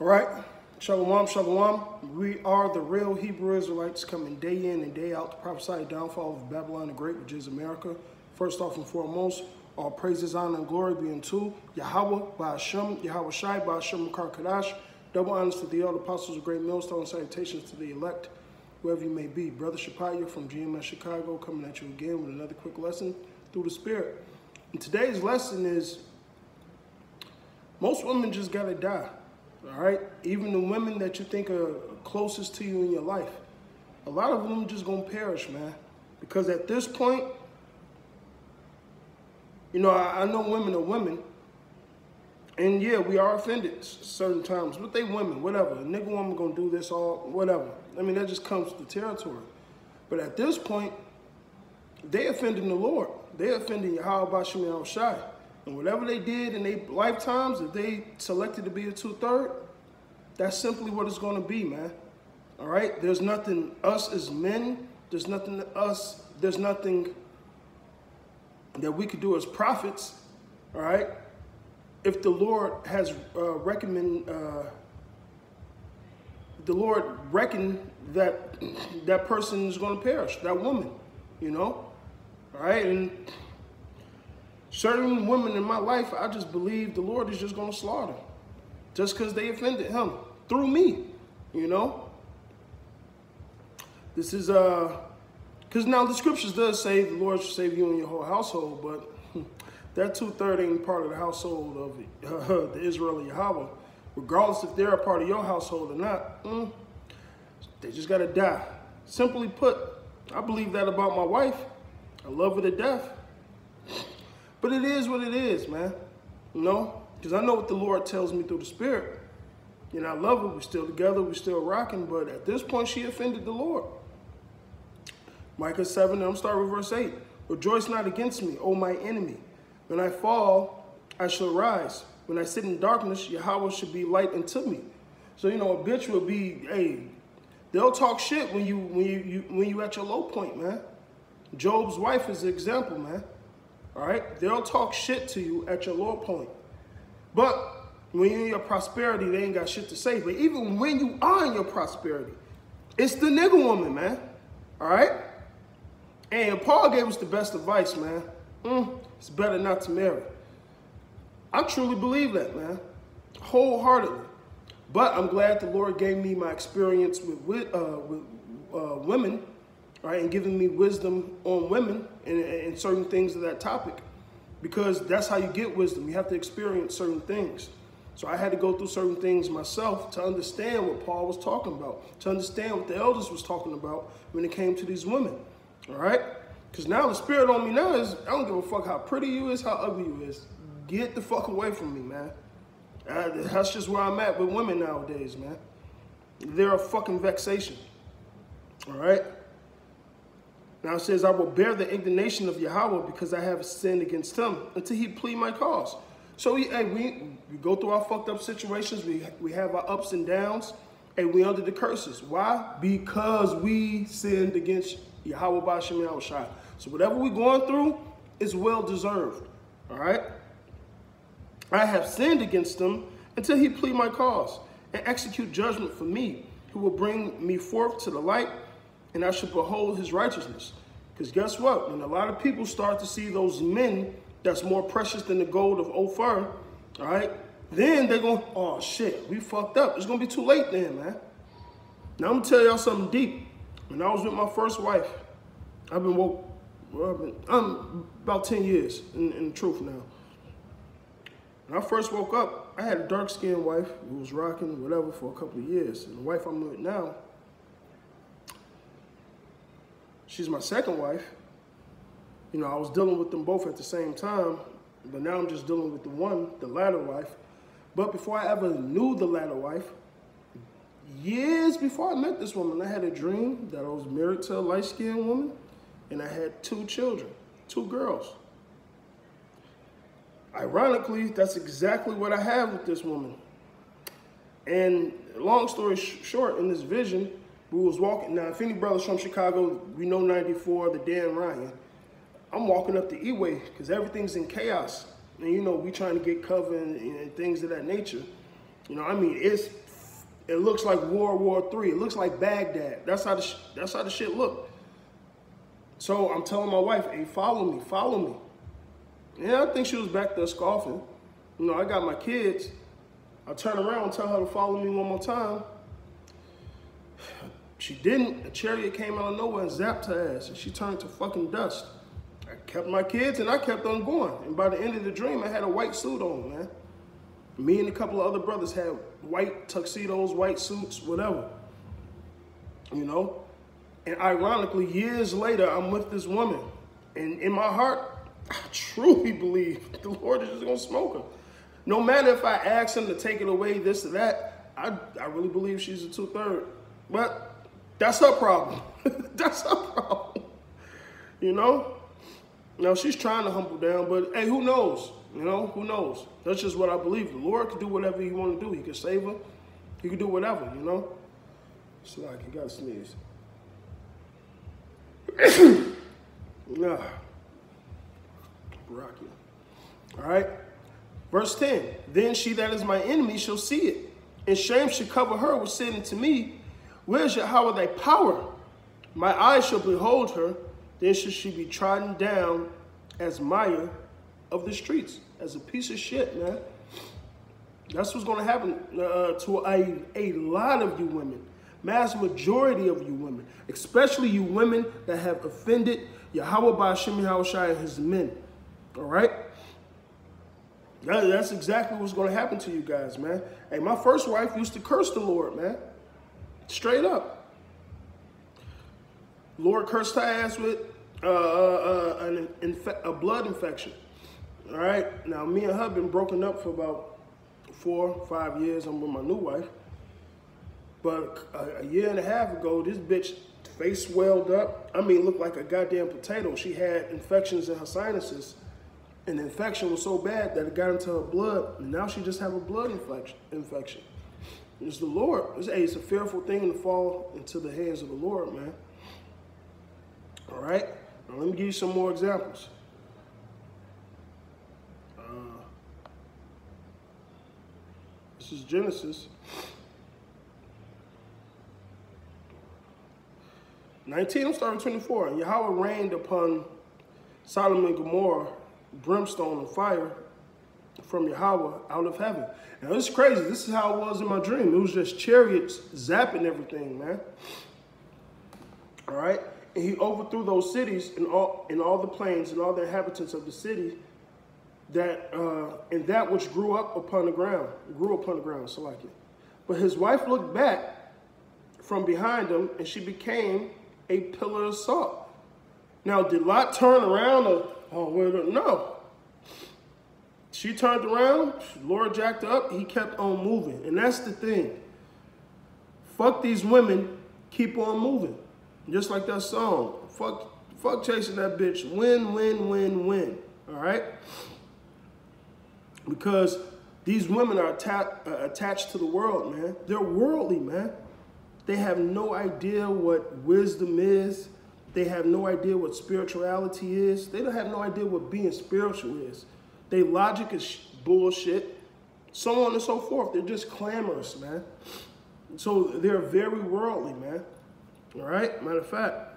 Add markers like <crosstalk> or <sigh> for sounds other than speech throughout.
All right, Shalom, Shalom. We are the real Hebrew Israelites coming day in and day out to prophesy the downfall of Babylon the Great, which is America. First off and foremost, all praises, honor, and glory be unto Yahweh, by Hashem, Yahweh Shai, by Hashem, Kadash. Double honors to the elder apostles of Great Millstone, salutations to the elect, whoever you may be. Brother Shapatyah from GMS Chicago coming at you again with another quick lesson through the Spirit. And today's lesson is most women just gotta die. All right, even the women that you think are closest to you in your life, a lot of them just gonna perish, man. Because at this point, you know, I, I know women are women, and yeah, we are offended certain times, but they women, whatever. A nigga woman gonna do this all, whatever. I mean, that just comes to the territory. But at this point, they offending the Lord. They offending Yahweh Bashim Al Shai. And whatever they did in their lifetimes, if they selected to be a two-third, that's simply what it's going to be, man. All right? There's nothing, us as men, there's nothing us, there's nothing that we could do as prophets, all right? If the Lord has uh, recommend, uh, the Lord reckoned that <clears throat> that person is going to perish, that woman, you know? All right? And certain women in my life, I just believe the Lord is just going to slaughter just because they offended him through me, you know? This is, uh, because now the scriptures does say the Lord should save you and your whole household, but <laughs> that two-third ain't part of the household of uh, <laughs> the Israeli Yahweh. Regardless if they're a part of your household or not, mm, they just got to die. Simply put, I believe that about my wife. I love her to death. But it is what it is, man. You know? Because I know what the Lord tells me through the Spirit. You know, I love her. We're still together. We're still rocking. But at this point, she offended the Lord. Micah 7, I'm starting with verse 8. Rejoice not against me, O my enemy. When I fall, I shall rise. When I sit in darkness, Yahweh should be light unto me. So, you know, a bitch will be, hey, they'll talk shit when you when you, you when you at your low point, man. Job's wife is an example, man. All right? They'll talk shit to you at your low point. But when you're in your prosperity, they ain't got shit to say. But even when you are in your prosperity, it's the nigga woman, man. All right? And Paul gave us the best advice, man. Mm, it's better not to marry. I truly believe that, man. Wholeheartedly. But I'm glad the Lord gave me my experience with, with, uh, with uh, women right, and giving me wisdom on women and, and certain things of that topic. Because that's how you get wisdom. You have to experience certain things. So I had to go through certain things myself to understand what Paul was talking about, to understand what the elders was talking about when it came to these women. All right? Because now the spirit on me now is, I don't give a fuck how pretty you is, how ugly you is. Get the fuck away from me, man. That's just where I'm at with women nowadays, man. They're a fucking vexation. All right? Now it says, I will bear the indignation of Yahweh because I have sinned against him until he plead my cause. So we, hey, we, we go through our fucked up situations. We, we have our ups and downs. And we under the curses. Why? Because we sinned against Yahweh Bashem Shai. So whatever we're going through is well deserved. All right? I have sinned against him until he plead my cause and execute judgment for me, who will bring me forth to the light and I should behold his righteousness. Because guess what? When a lot of people start to see those men that's more precious than the gold of Ophir, all right, then they're going, oh shit, we fucked up. It's going to be too late then, man. Now I'm going to tell y'all something deep. When I was with my first wife, I've been woke, well, I've been, I'm about 10 years in, in truth now. When I first woke up, I had a dark-skinned wife who was rocking whatever for a couple of years. And the wife I'm with now, She's my second wife. You know, I was dealing with them both at the same time, but now I'm just dealing with the one, the latter wife. But before I ever knew the latter wife, years before I met this woman, I had a dream that I was married to a light-skinned woman, and I had two children, two girls. Ironically, that's exactly what I have with this woman. And long story sh short, in this vision, we was walking, now if any brothers from Chicago, we know 94, the Dan Ryan. I'm walking up the E-way because everything's in chaos. And you know, we trying to get cover and, and, things of that nature. You know, I mean, it's It looks like World War Three. It looks like Baghdad. That's how the that's how the shit look. So I'm telling my wife, "Hey, follow me, follow me." Yeah, I think she was back there scoffing. You know, I got my kids. I turn around and tell her to follow me one more time. She didn't. A chariot came out of nowhere and zapped her ass, and she turned to fucking dust. I kept my kids and I kept on going. And by the end of the dream, I had a white suit on, man. Me and a couple of other brothers had white tuxedos, white suits, whatever. You know? And ironically, years later, I'm with this woman. And in my heart, I truly believe <laughs> the Lord is just gonna smoke her. No matter if I ask him to take it away, this or that, I, I really believe she's a two-third. But that's her problem. <laughs> that's her problem. You know? Now she's trying to humble down, but hey, who knows? You know, who knows? That's just what I believe. The Lord can do whatever he want to do. He can save her. He can do whatever, you know? It's like you gotta sneeze. <coughs> nah. Rocky. All right. Verse 10. Then she that is my enemy shall see it, and shame shall cover her with said to me, Where's Yahweh thy power? My eyes shall behold her, then shall she be trodden down as mire of the streets, as a piece of shit, man. That's what's going to happen uh, to a, a lot of you women. Mass majority of you women, especially you women that have offended Yahweh by Hashem Yahushua and his men. All right? That, that's exactly what's going to happen to you guys, man. Hey, my first wife used to curse the Lord, man. Straight up. Lord cursed her ass with uh, uh, an infe- a blood infection. All right. Now, me and her been broken up for about four, five years. I'm with my new wife. But a, a year and a half ago, this bitch face swelled up. I mean, looked like a goddamn potato. She had infections in her sinuses. And the infection was so bad that it got into her blood. And now she just have a blood infection. It's the Lord. It's, hey, it's a fearful thing to fall into the hands of the Lord, man. All right? Now, let me give you some more examples. Uh, this is Genesis. 19, I'm starting 24. And Yahweh rained upon Sodom and Gomorrah brimstone and fire from Yahweh out of heaven. Now, it's crazy. This is how it was in my dream. It was just chariots zapping everything, man. All right? And he overthrew those cities and all, and all the plains and all the inhabitants of the city that uh, and that which grew up upon the ground, grew upon the ground, so like it. But his wife looked back from behind him, and she became a pillar of salt. Now, did Lot turn around or, oh, wait, no. She turned around, Laura jacked up, he kept on moving. And that's the thing. Fuck these women, keep on moving. Just like that song. Fuck, fuck chasing that bitch. Win, win, win, win. All right? Because these women are atta- uh, attached to the world, man. They're worldly, man. They have no idea what wisdom is. They have no idea what spirituality is. They don't have no idea what being spiritual is. Their logic is bullshit. So on and so forth. They're just clamorous, man. So they're very worldly, man. All right? Matter of fact,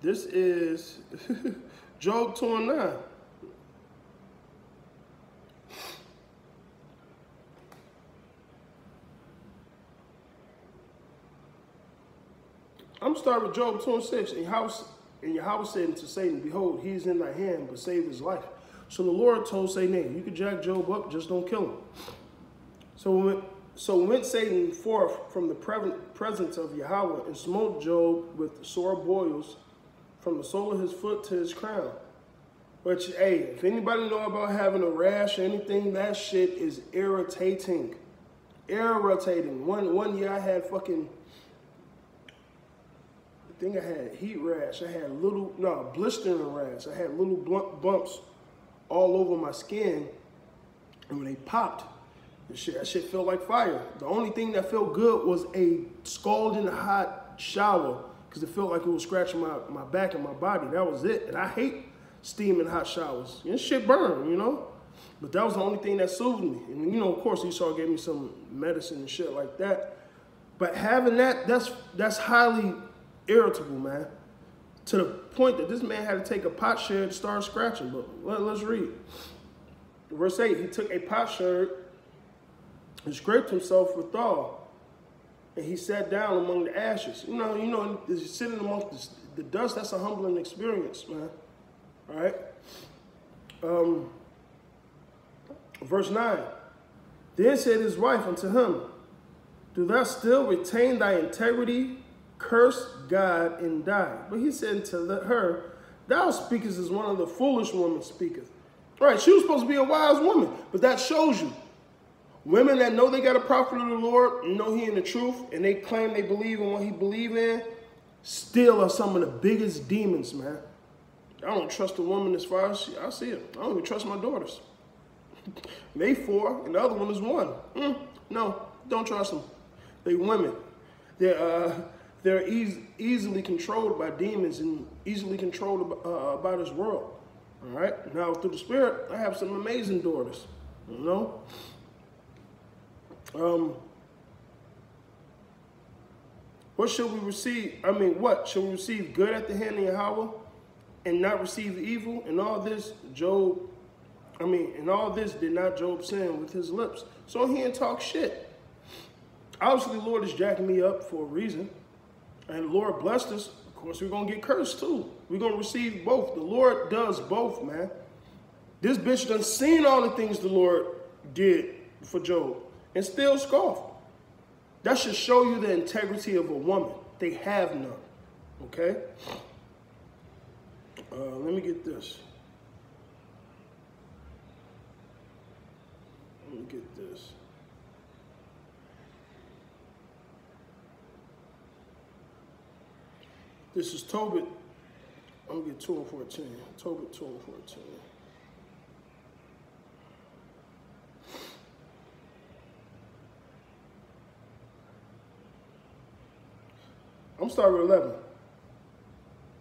this is <laughs> Job 2 and 9. I'm starting with Job 2 and 6. And Yahweh, and Yahweh said unto Satan, Behold, he is in thy hand, but save his life. So the Lord told Satan, You can jack Job up, just don't kill him. So when, so went Satan forth from the presence of Yahweh and smote Job with sore boils from the sole of his foot to his crown. Which, hey, if anybody know about having a rash or anything, that shit is irritating. Irritating. One one year I had fucking think I had heat rash. I had little no blistering rash. I had little bumps all over my skin, and when they popped, that shit, that shit felt like fire. The only thing that felt good was a scalding hot shower because it felt like it was scratching my, my back and my body. That was it. And I hate steaming hot showers. And shit burn, you know? But that was the only thing that soothed me. And you know, of course, Esau gave me some medicine and shit like that. But having that, that's that's highly irritable, man. To the point that this man had to take a pot potsherd and start scratching. But let, us read. Verse 8, he took a pot potsherd and scraped himself with all and he sat down among the ashes. You know, you know, sitting amongst the, the dust, that's a humbling experience, man. All right? Um, verse 9. Then said his wife unto him, Do thou still retain thy integrity? Curse God and die. But he said to her, Thou speakest as one of the foolish women speaketh. Right, she was supposed to be a wise woman, but that shows you Women that know they got a prophet of the Lord, know he in the truth, and they claim they believe in what he believe in, still are some of the biggest demons, man. I don't trust a woman as far as she, I see it. I don't even trust my daughters. <laughs> they four, and the other one is one. Mm, no, don't trust them. They women. They're uh, they're easily controlled by demons and easily controlled uh, by this world. All right. Now through the Spirit, I have some amazing daughters. You know. Um, what should we receive? I mean, what? Should we receive good at the hand of Yahweh and not receive evil? And all this, Job, I mean, and all this did not Job sin with his lips. So he didn't talk shit. Obviously, the Lord is jacking me up for a reason. And the Lord blessed us. Of course, we're going to get cursed too. We're going to receive both. The Lord does both, man. This bitch done seen all the things the Lord did for Job and still scoff. That should show you the integrity of a woman. They have none. Okay? Uh, let me get this. Let me get this. This is Tobit. I'm gonna get 2 and 14. Tobit 2 and 14. I'm starting with 11.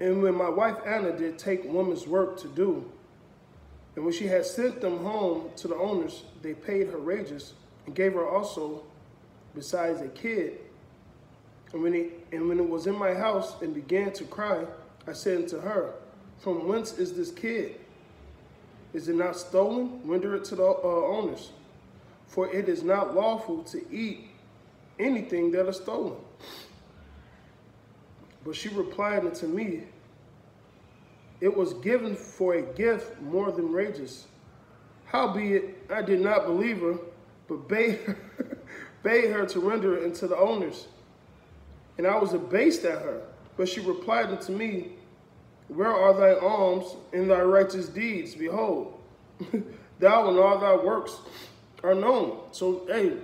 And when my wife Anna did take woman's work to do, and when she had sent them home to the owners, they paid her wages and gave her also, besides a kid. And when, he, and when it was in my house and began to cry, I said unto her, From whence is this kid? Is it not stolen? Render it to the uh, owners. For it is not lawful to eat anything that is stolen. But she replied unto me, It was given for a gift more than wages. Howbeit, I did not believe her, but bade her, <laughs> bade her to render it unto the owners. And I was abased at her. But she replied unto me, Where are thy alms and thy righteous deeds? Behold, <laughs> thou and all thy works are known. So, hey,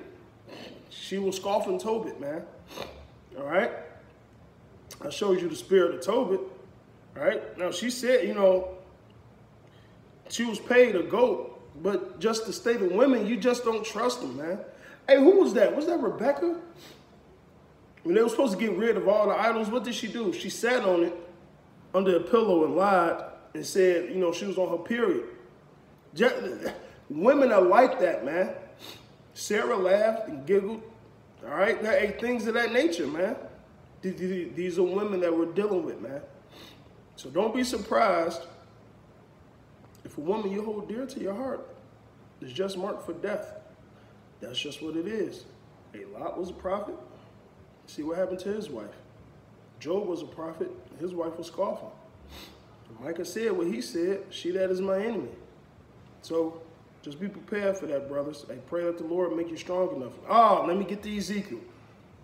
she was scoffing Tobit, man. All right? I showed you the spirit of Tobit, right? Now she said, you know, she was paid a goat, but just the state of women, you just don't trust them, man. Hey, who was that? Was that Rebecca? When they were supposed to get rid of all the idols, what did she do? She sat on it under a pillow and lied and said, you know, she was on her period. Just, women are like that, man. Sarah laughed and giggled. All right, hey, things of that nature, man. These are women that we're dealing with, man. So don't be surprised if a woman you hold dear to your heart is just marked for death. That's just what it is. A Lot was a prophet. See what happened to his wife. Job was a prophet. His wife was scoffing. Micah said what he said, she that is my enemy. So just be prepared for that, brothers. I pray that the Lord make you strong enough. Oh, let me get to Ezekiel.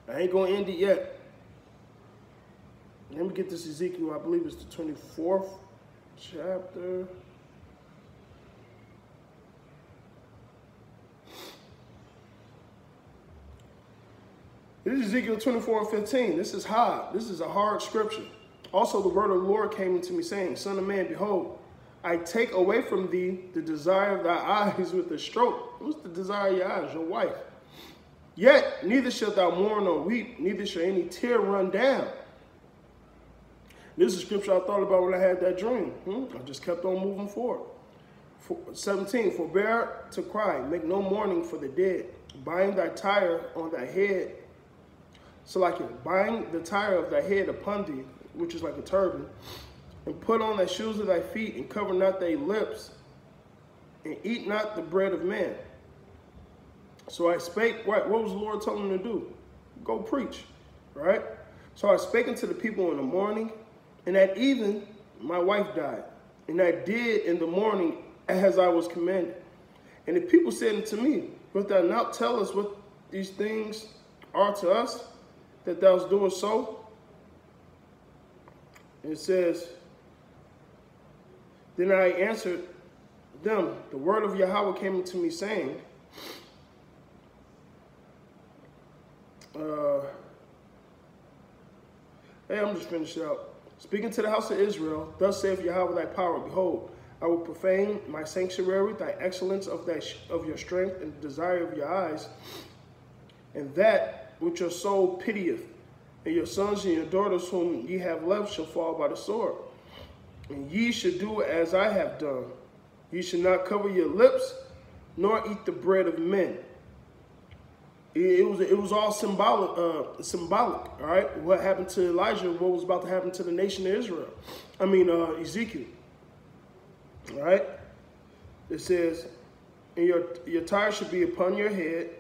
I ain't going to end it yet. Let me get this Ezekiel, I believe it's the 24th chapter. This is Ezekiel 24 and 15. This is hard. This is a hard scripture. Also, the word of the Lord came into me, saying, Son of man, behold, I take away from thee the desire of thy eyes with a stroke. What's the desire of your eyes? Your wife. Yet neither shalt thou mourn nor weep, neither shall any tear run down. This is scripture I thought about when I had that dream. Hmm? I just kept on moving forward. For, 17, forbear to cry, make no mourning for the dead. Bind thy tire on thy head. So like it, bind the tire of thy head upon thee, which is like a turban, and put on thy shoes of thy feet, and cover not thy lips, and eat not the bread of man. So I spake, what, what was the Lord telling him to do? Go preach, right? So I spake unto the people in the morning, and at even my wife died. And I did in the morning as I was commanded. And the people said unto me, Wilt thou not tell us what these things are to us, that thou doest so? It says, Then I answered them, The word of Yahweh came unto me, saying, uh, Hey, I'm just finished up. Speaking to the house of Israel, thus saith Yahweh thy power, Behold, I will profane my sanctuary, thy excellence of thy of your strength and the desire of your eyes, and that which your soul pitieth, and your sons and your daughters whom ye have left shall fall by the sword. And ye should do as I have done. Ye should not cover your lips, nor eat the bread of men. It, was it was all symbolic, uh, symbolic. All right, what happened to Elijah? What was about to happen to the nation of Israel? I mean uh, Ezekiel. All right, it says, "And your your tire should be upon your head,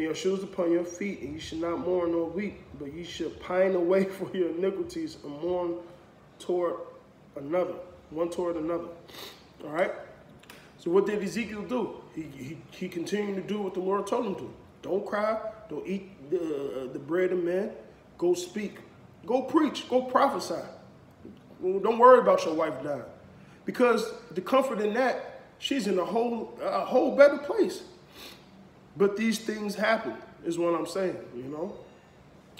and your shoes upon your feet, and you should not mourn nor weep, but you should pine away <laughs> for your iniquities and mourn toward another, one toward another." All right. So what did Ezekiel do? He, he, he continued to do what the Lord told him to. Don't cry. Don't eat the, uh, the bread of men. Go speak. Go preach. Go prophesy. Don't worry about your wife dying. Because the comfort in that, she's in a whole, a whole better place. But these things happen, is what I'm saying, you know?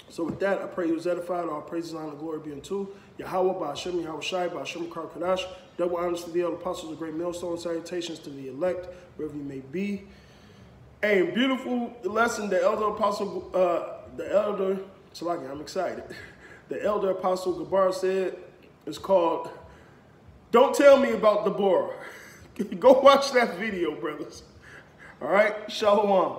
So with that, I pray you was edified. All praises, honor, and glory be unto Yahweh, by Hashem, Yahweh Shai, by Hashem, Kar Kadash. Double honors to the elder apostles, of great millstone. Salutations to the elect, wherever you may be. A beautiful lesson the elder apostle, uh, the elder, Salaki, I'm excited. <laughs> The elder apostle Gabar said it's called, Don't Tell Me About Deborah. <laughs> Go watch that video, brothers. All right, Shalom.